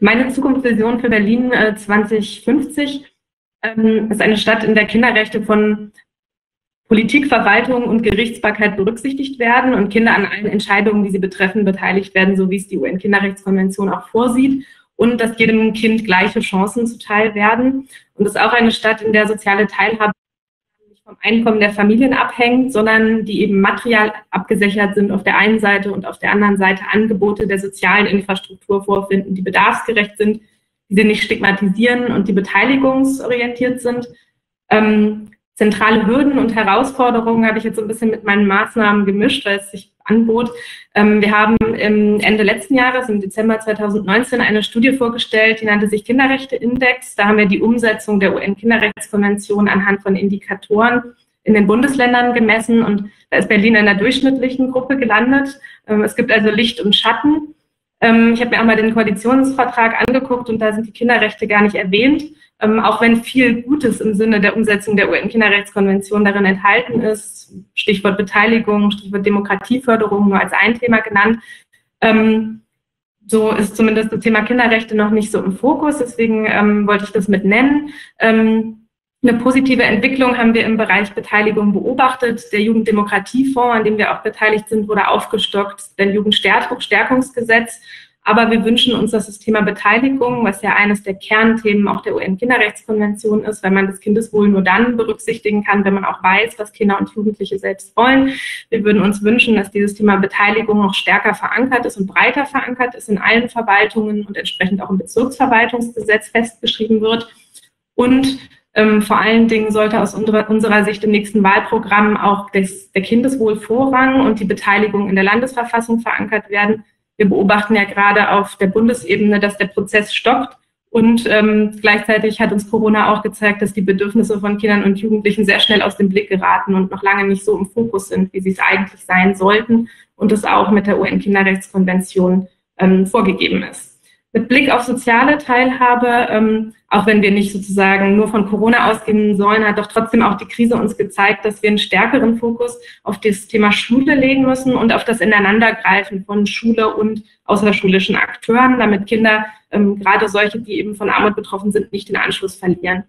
Meine Zukunftsvision für Berlin äh, 2050 ähm, ist eine Stadt, in der Kinderrechte von Politik, Verwaltung und Gerichtsbarkeit berücksichtigt werden und Kinder an allen Entscheidungen, die sie betreffen, beteiligt werden, so wie es die UN-Kinderrechtskonvention auch vorsieht und dass jedem Kind gleiche Chancen zuteil werden. Und es ist auch eine Stadt, in der soziale Teilhabe nicht vom Einkommen der Familien abhängt, sondern die eben material abgesichert sind auf der einen Seite und auf der anderen Seite Angebote der sozialen Infrastruktur vorfinden, die bedarfsgerecht sind, die sie nicht stigmatisieren und die beteiligungsorientiert sind. Ähm, zentrale Hürden und Herausforderungen habe ich jetzt so ein bisschen mit meinen Maßnahmen gemischt, weil es sich anbot. Ähm, wir haben Ende letzten Jahres, im Dezember 2019, eine Studie vorgestellt, die nannte sich Kinderrechte-Index. Da haben wir die Umsetzung der UN-Kinderrechtskonvention anhand von Indikatoren in den Bundesländern gemessen und da ist Berlin in der durchschnittlichen Gruppe gelandet. Ähm, es gibt also Licht und Schatten. Ähm, ich habe mir auch mal den Koalitionsvertrag angeguckt und da sind die Kinderrechte gar nicht erwähnt ähm, auch wenn viel Gutes im Sinne der Umsetzung der UN-Kinderrechtskonvention darin enthalten ist, Stichwort Beteiligung, Stichwort Demokratieförderung nur als ein Thema genannt, ähm, so ist zumindest das Thema Kinderrechte noch nicht so im Fokus, deswegen ähm, wollte ich das mit nennen. Ähm, eine positive Entwicklung haben wir im Bereich Beteiligung beobachtet. Der Jugenddemokratiefonds, an dem wir auch beteiligt sind, wurde aufgestockt. Der Jugendstärkungsgesetz aber wir wünschen uns, dass das Thema Beteiligung, was ja eines der Kernthemen auch der UN-Kinderrechtskonvention ist, weil man das Kindeswohl nur dann berücksichtigen kann, wenn man auch weiß, was Kinder und Jugendliche selbst wollen. Wir würden uns wünschen, dass dieses Thema Beteiligung noch stärker verankert ist und breiter verankert ist in allen Verwaltungen und entsprechend auch im Bezirksverwaltungsgesetz festgeschrieben wird. Und ähm, vor allen Dingen sollte aus unserer, Sicht im nächsten Wahlprogramm auch des, der Kindeswohl Vorrang und die Beteiligung in der Landesverfassung verankert werden, wir beobachten ja gerade auf der Bundesebene, dass der Prozess stockt. Und ähm, gleichzeitig hat uns Corona auch gezeigt, dass die Bedürfnisse von Kindern und Jugendlichen sehr schnell aus dem Blick geraten und noch lange nicht so im Fokus sind, wie sie es eigentlich sein sollten und es auch mit der UN-Kinderrechtskonvention ähm, vorgegeben ist. Mit Blick auf soziale Teilhabe, ähm, auch wenn wir nicht sozusagen nur von Corona ausgehen sollen, hat doch trotzdem auch die Krise uns gezeigt, dass wir einen stärkeren Fokus auf das Thema Schule legen müssen und auf das Ineinandergreifen von Schule und außerschulischen Akteuren, damit Kinder, ähm, gerade solche, die eben von Armut betroffen sind, nicht den Anschluss verlieren.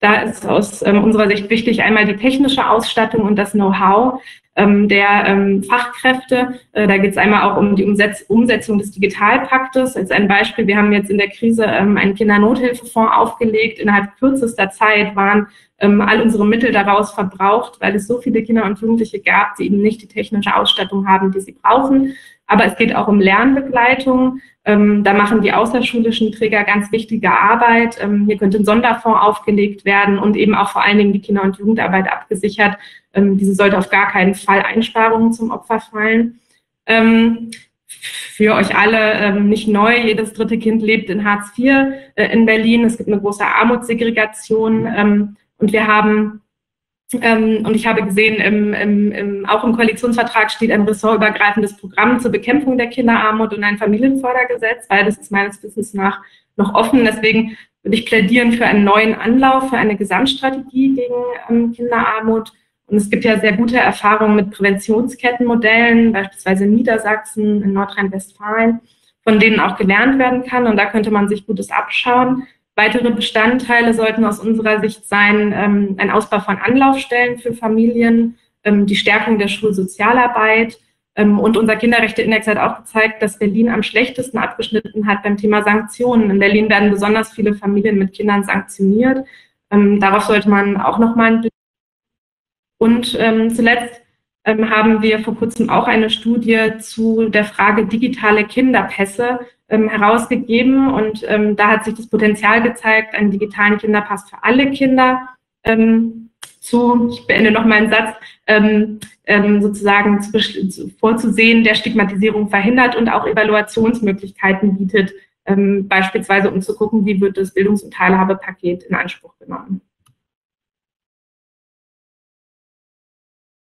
Da ist aus ähm, unserer Sicht wichtig einmal die technische Ausstattung und das Know-how der ähm, Fachkräfte. Äh, da geht es einmal auch um die Umsetz Umsetzung des Digitalpaktes. Als ein Beispiel, wir haben jetzt in der Krise ähm, einen Kindernothilfefonds aufgelegt. Innerhalb kürzester Zeit waren ähm, all unsere Mittel daraus verbraucht, weil es so viele Kinder und Jugendliche gab, die eben nicht die technische Ausstattung haben, die sie brauchen. Aber es geht auch um Lernbegleitung. Ähm, da machen die außerschulischen Träger ganz wichtige Arbeit. Ähm, hier könnte ein Sonderfonds aufgelegt werden und eben auch vor allen Dingen die Kinder- und Jugendarbeit abgesichert. Ähm, diese sollte auf gar keinen Fall Einsparungen zum Opfer fallen. Ähm, für euch alle ähm, nicht neu, jedes dritte Kind lebt in Hartz IV äh, in Berlin. Es gibt eine große Armutssegregation ähm, und wir haben ähm, und ich habe gesehen, im, im, im, auch im Koalitionsvertrag steht ein ressortübergreifendes Programm zur Bekämpfung der Kinderarmut und ein Familienfördergesetz, weil das ist meines Wissens nach noch offen. Deswegen würde ich plädieren für einen neuen Anlauf, für eine Gesamtstrategie gegen ähm, Kinderarmut. Und es gibt ja sehr gute Erfahrungen mit Präventionskettenmodellen, beispielsweise in Niedersachsen, in Nordrhein-Westfalen, von denen auch gelernt werden kann. Und da könnte man sich Gutes abschauen. Weitere Bestandteile sollten aus unserer Sicht sein, ähm, ein Ausbau von Anlaufstellen für Familien, ähm, die Stärkung der Schulsozialarbeit. Ähm, und unser Kinderrechteindex hat auch gezeigt, dass Berlin am schlechtesten abgeschnitten hat beim Thema Sanktionen. In Berlin werden besonders viele Familien mit Kindern sanktioniert. Ähm, darauf sollte man auch nochmal einen Blick. Und ähm, zuletzt haben wir vor kurzem auch eine Studie zu der Frage digitale Kinderpässe ähm, herausgegeben und ähm, da hat sich das Potenzial gezeigt, einen digitalen Kinderpass für alle Kinder ähm, zu, ich beende noch meinen Satz, ähm, ähm, sozusagen zu, zu, vorzusehen, der Stigmatisierung verhindert und auch Evaluationsmöglichkeiten bietet, ähm, beispielsweise um zu gucken, wie wird das Bildungs- und Teilhabepaket in Anspruch genommen.